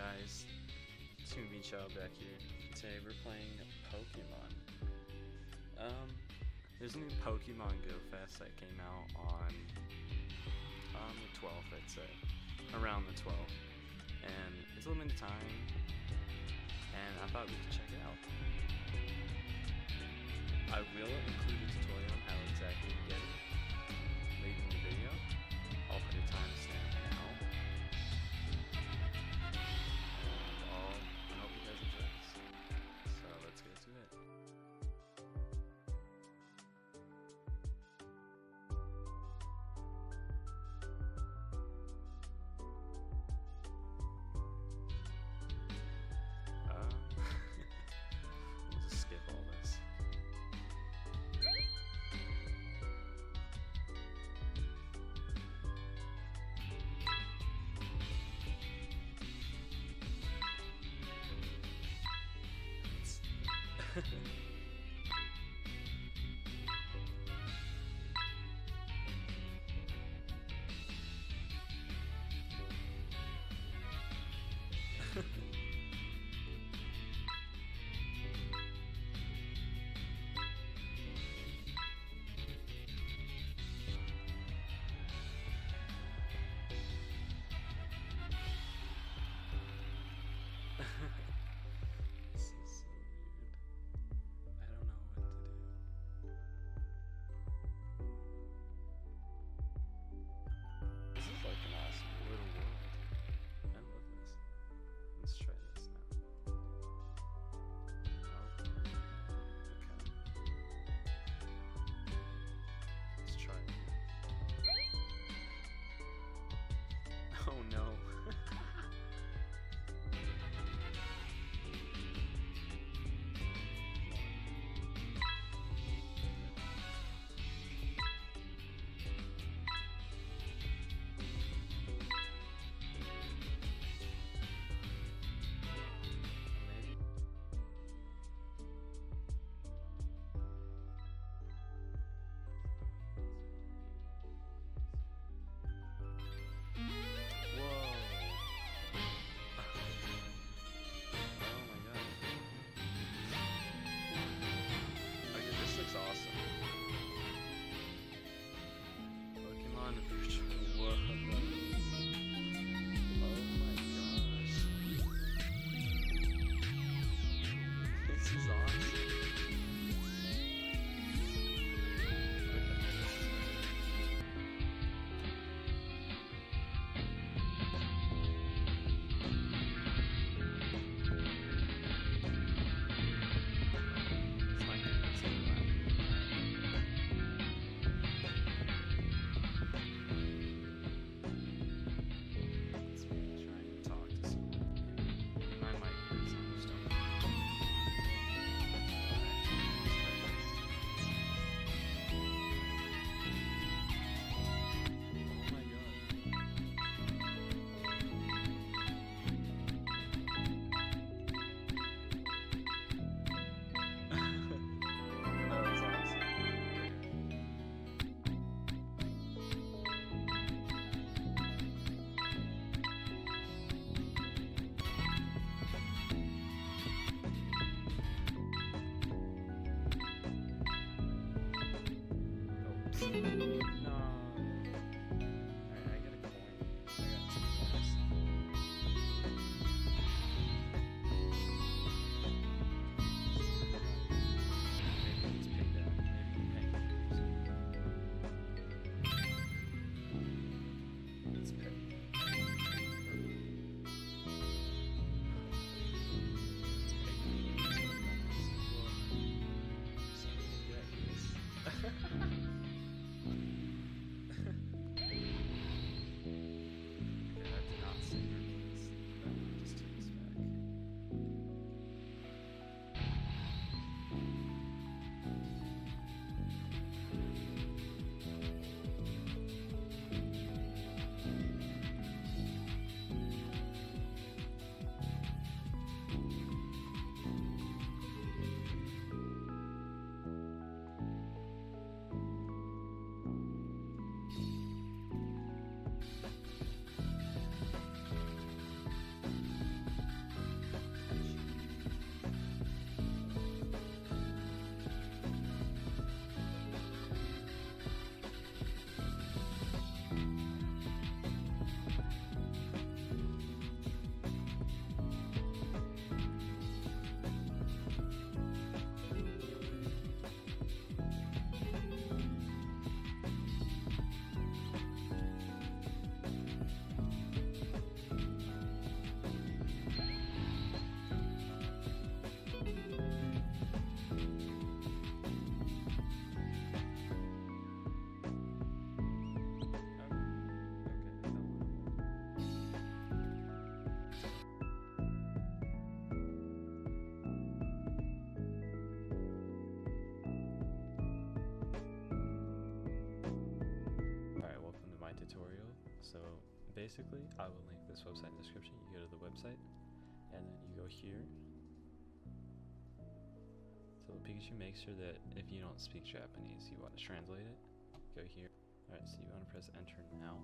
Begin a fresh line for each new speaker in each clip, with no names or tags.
guys, it's gonna be Child back here. Today we're playing Pokemon. Um, there's a new Pokemon Go Fest that came out on on the 12th, I'd say, around the 12th, and it's a limited time, and I thought we could check it out. I will include a tutorial on how exactly to get it Thank you. Basically, I will link this website in the description. You go to the website, and then you go here. So Pikachu makes sure that if you don't speak Japanese, you want to translate it. Go here. Alright, so you want to press enter now.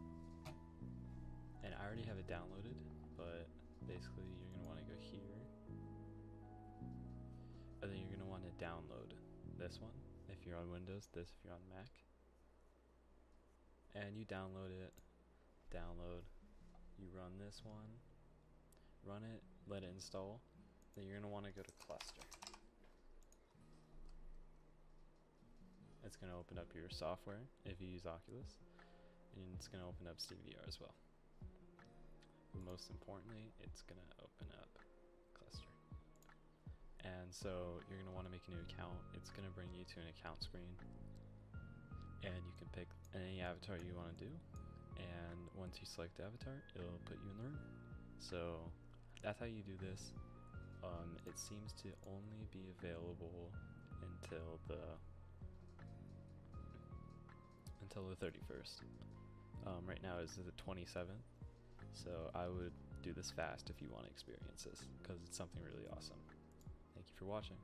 And I already have it downloaded, but basically you're going to want to go here. And then you're going to want to download this one if you're on Windows, this if you're on Mac. And you download it, download, you run this one, run it, let it install. Then you're going to want to go to cluster. It's going to open up your software if you use Oculus, and it's going to open up SteamVR as well. But most importantly, it's going to open up Cluster. And so you're going to want to make a new account. It's going to bring you to an account screen, and you can pick any avatar you want to do. And once you select avatar, it'll put you in the room. So that's how you do this. Um, it seems to only be available until the until the 31st. Um, right now is the 27th, so I would do this fast if you want to experience this because it's something really awesome. Thank you for watching.